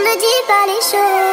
me dis pas les choses.